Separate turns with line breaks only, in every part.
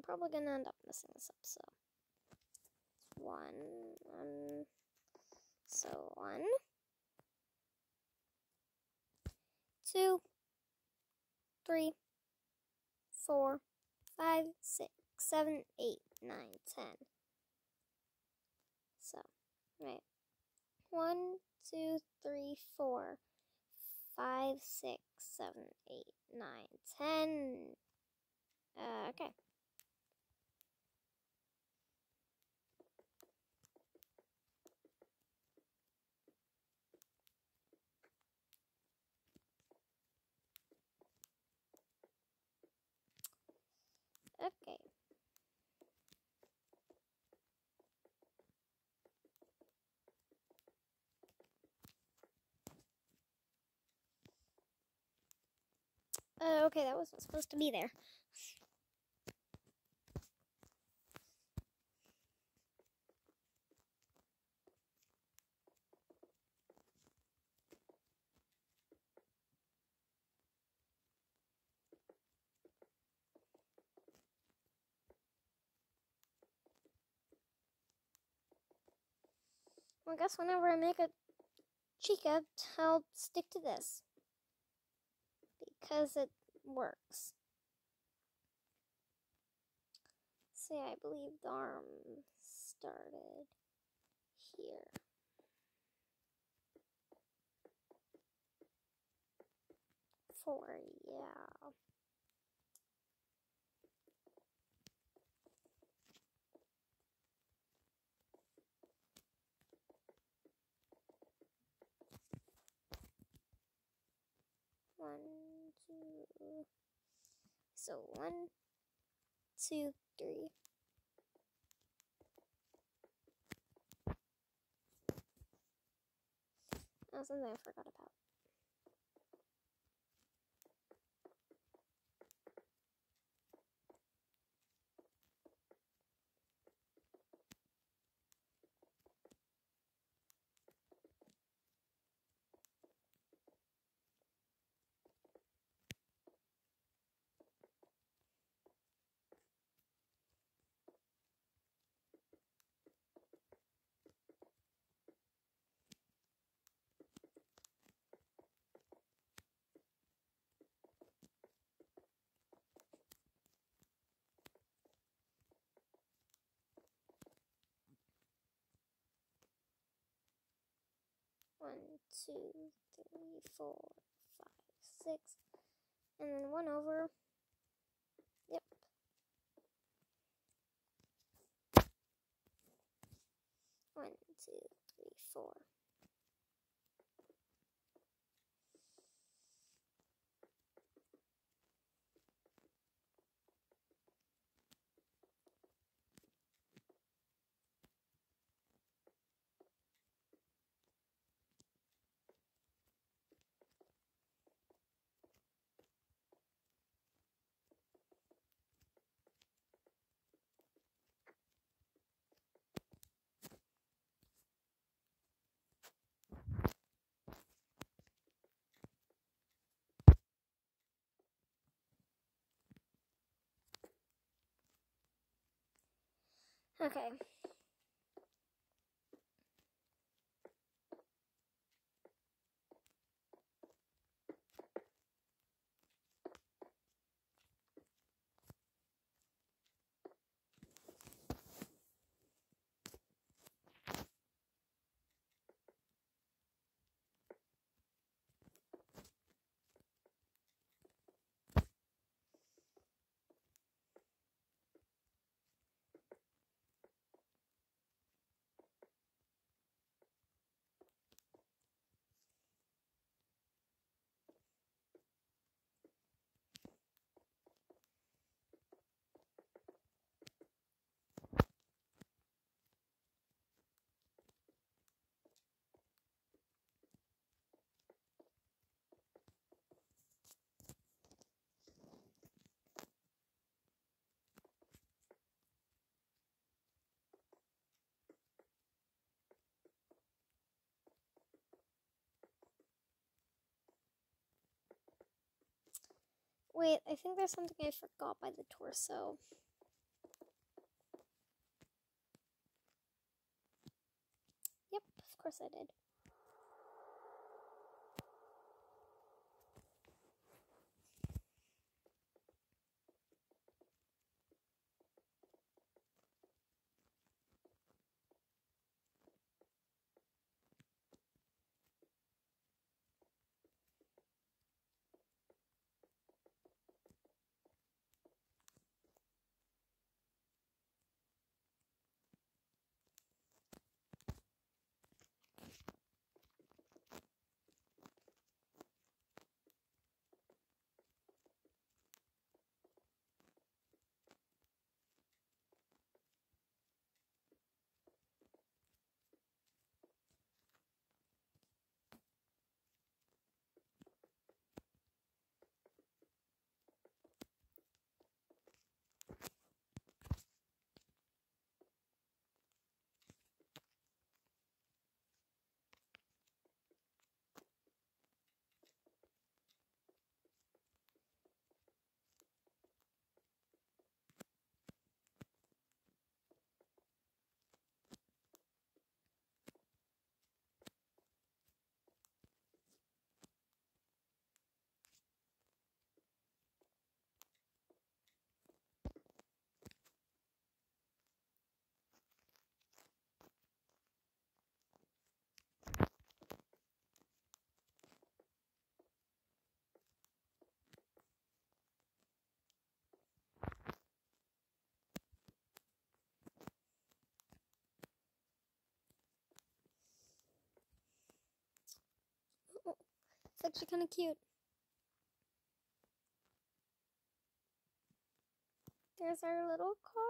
I'm probably gonna end up messing this up. So one, um, so one, two, three, four, five, six, seven, eight, nine, ten. So, right. One, two, three, four, five, six, seven, eight, nine, ten. Uh, okay. Okay. Uh, okay, that wasn't supposed to be there. Well, I guess whenever I make a chica, I'll stick to this. Because it works. See, I believe the arm started here. Four, yeah. One, two. So one, two, three. Oh, something I forgot about. One, two, three, four, five, six, and then one over. Yep. One, two, three, four. Okay. Wait, I think there's something I forgot by the torso. Yep, of course I did. Actually kind of cute. There's our little car.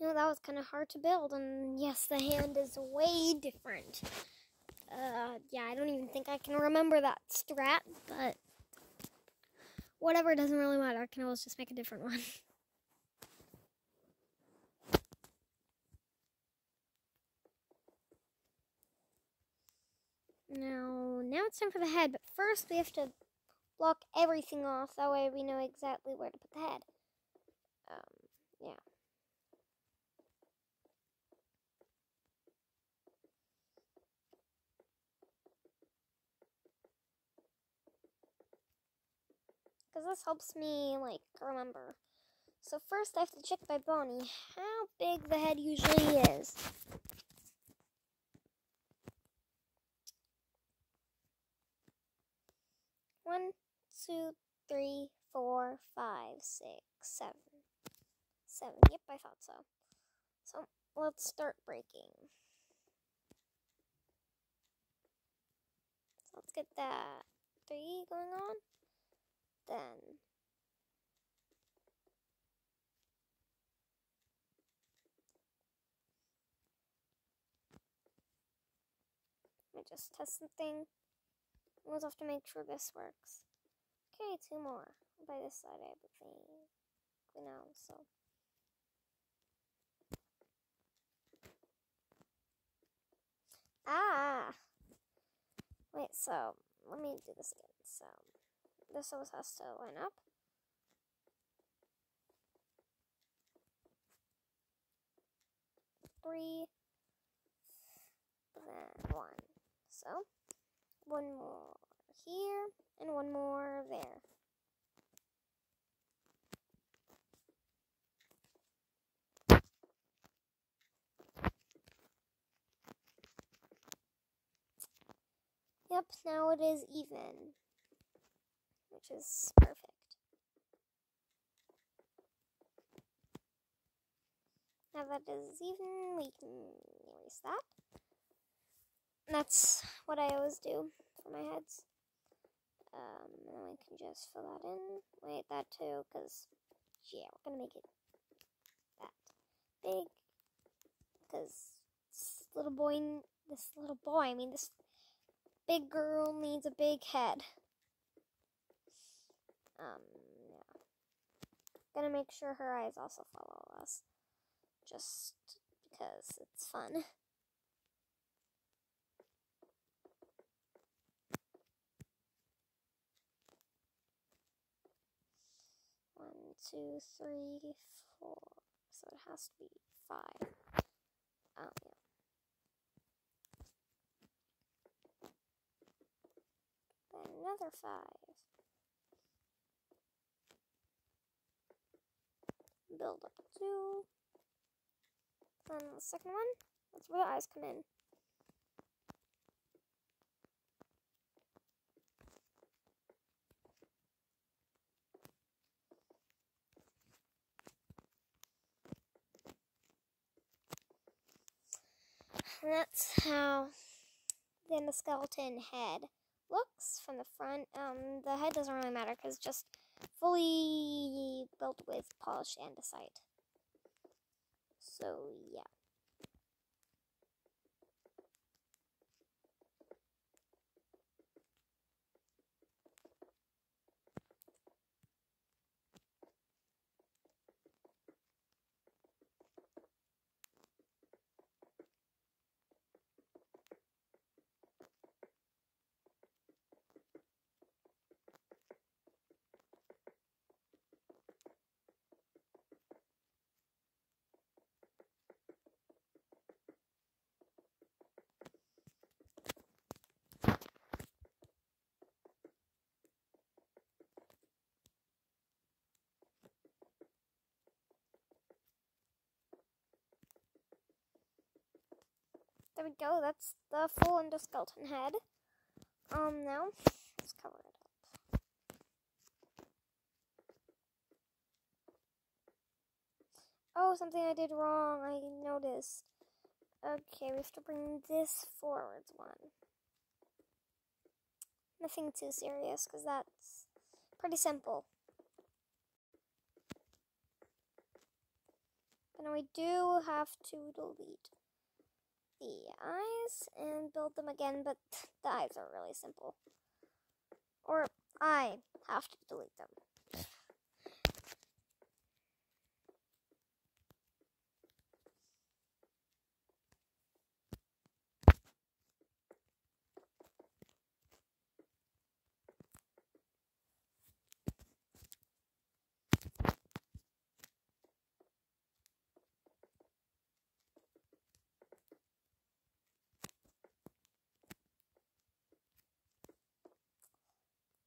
You know, that was kind of hard to build, and yes, the hand is way different. Uh, yeah, I don't even think I can remember that strat, but whatever, it doesn't really matter. I can always just make a different one. Now, now it's time for the head, but first we have to block everything off. That way we know exactly where to put the head. Um, yeah. Because this helps me, like, remember. So first I have to check by Bonnie how big the head usually is. One, two, three, four, five, six, seven. Seven. Yep, I thought so. So let's start breaking. So let's get that three going on. Then let me just test something. We also have to make sure this works. Two more. By this side, I think. We know, so. Ah! Wait, so, let me do this again. So, this always has to line up. Three, then one. So, one more here, and one more there. Yep, now it is even, which is perfect. Now that is even, we can erase that. That's what I always do for my heads. Um, and we can just fill that in. Wait, that too, because, yeah, we're going to make it that big. Because this little boy, this little boy, I mean, this big girl needs a big head. Um, yeah. Gonna make sure her eyes also follow us. Just because it's fun. One, two, three, four. so it has to be five. Oh, yeah. Another five. Build up two. Then the second one, that's where the eyes come in. And that's how then the skeleton head looks from the front. Um, the head doesn't really matter because just fully built with polished andesite. So yeah. There we go. That's the full endoskeleton head. Um, now let's cover it up. Oh, something I did wrong. I noticed. Okay, we have to bring this forwards one. Nothing too serious, because that's pretty simple. But now we do have to delete the eyes and build them again, but the eyes are really simple. Or I have to delete them.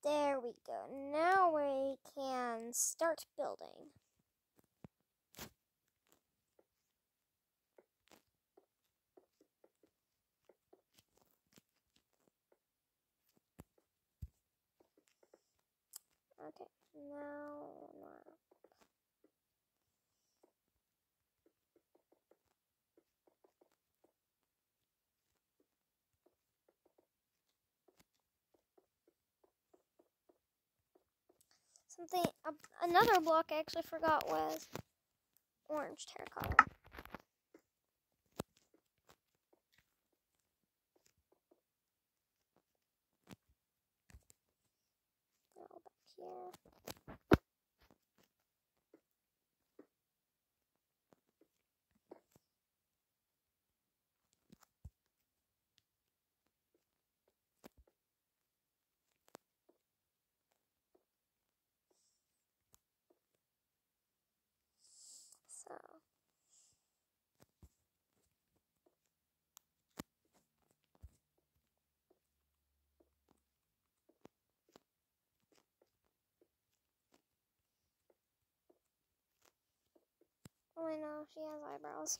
There we go. Now we can start building. Okay, now, now. Something, another block I actually forgot was orange terracotta. All back here. So. Oh, I know, she has eyebrows.